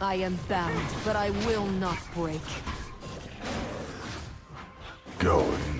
I am bound, but I will not break. Going.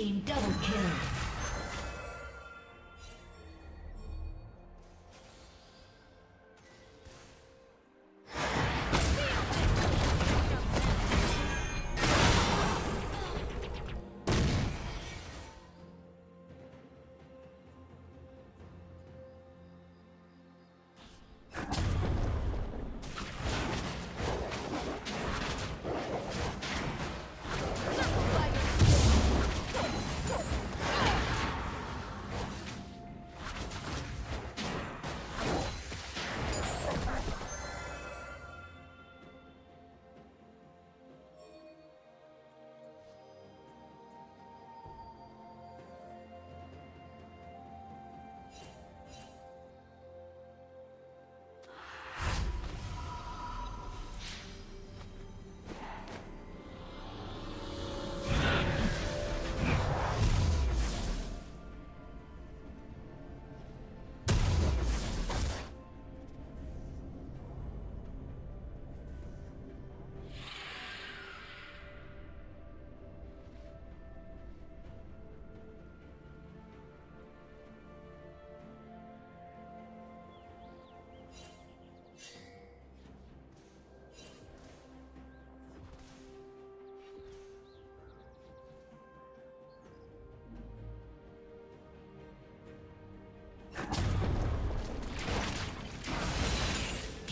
Team double kill.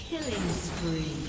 Killing spree.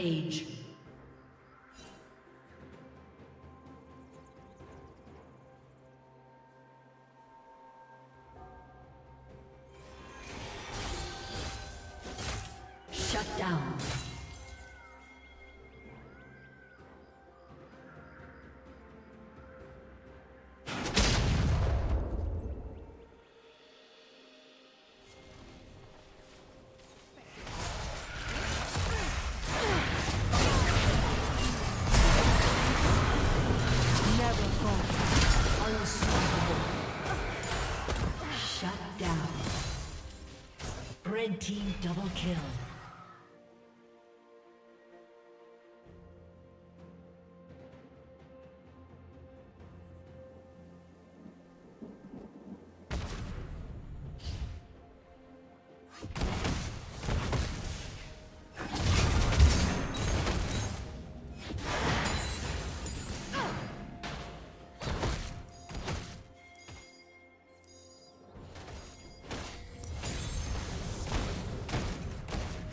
Rampage. Team double kill.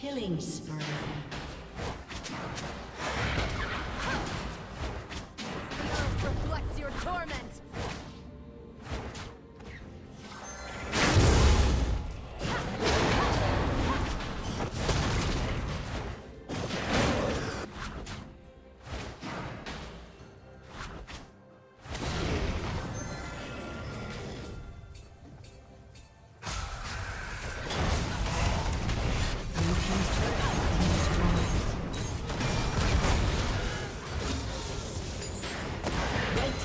Killing spree.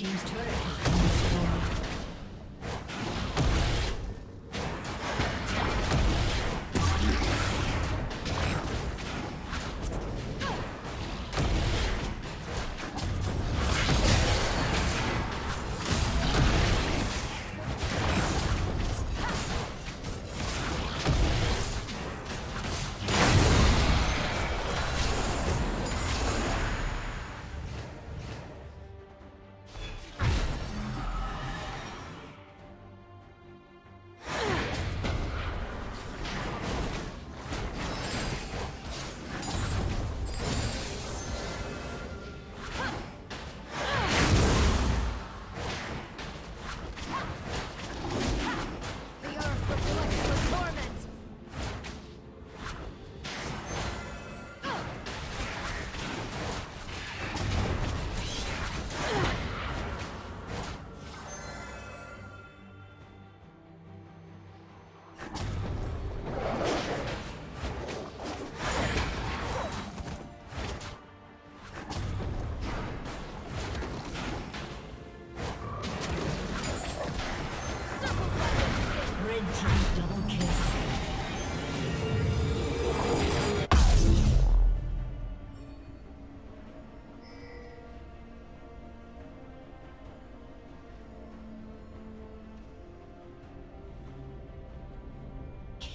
team's turret